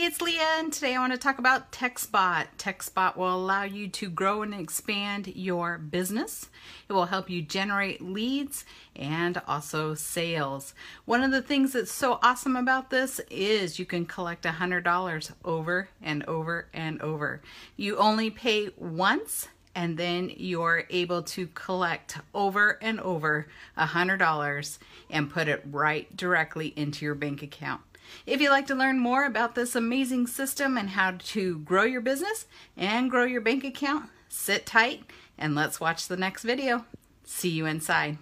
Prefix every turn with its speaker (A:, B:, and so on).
A: It's Leah, and today I want to talk about Textbot. Textbot will allow you to grow and expand your business. It will help you generate leads and also sales. One of the things that's so awesome about this is you can collect $100 over and over and over. You only pay once and then you're able to collect over and over $100 and put it right directly into your bank account. If you'd like to learn more about this amazing system and how to grow your business and grow your bank account, sit tight and let's watch the next video. See you inside.